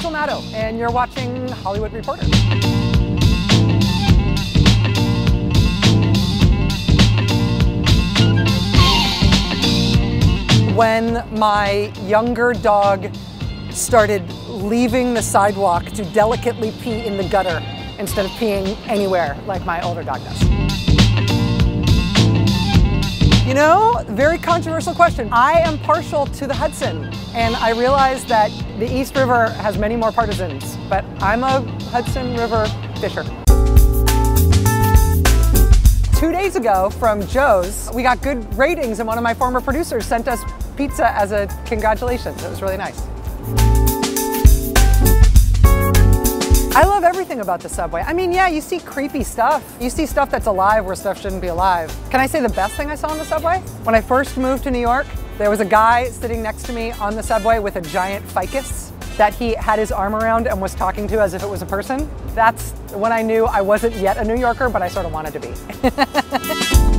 Rachel Maddow, and you're watching Hollywood Reporter. When my younger dog started leaving the sidewalk to delicately pee in the gutter instead of peeing anywhere like my older dog does. Know, very controversial question. I am partial to the Hudson, and I realize that the East River has many more partisans, but I'm a Hudson River fisher. Two days ago from Joe's, we got good ratings, and one of my former producers sent us pizza as a congratulations. It was really nice. About the subway. I mean, yeah, you see creepy stuff. You see stuff that's alive where stuff shouldn't be alive. Can I say the best thing I saw on the subway? When I first moved to New York, there was a guy sitting next to me on the subway with a giant ficus that he had his arm around and was talking to as if it was a person. That's when I knew I wasn't yet a New Yorker, but I sort of wanted to be.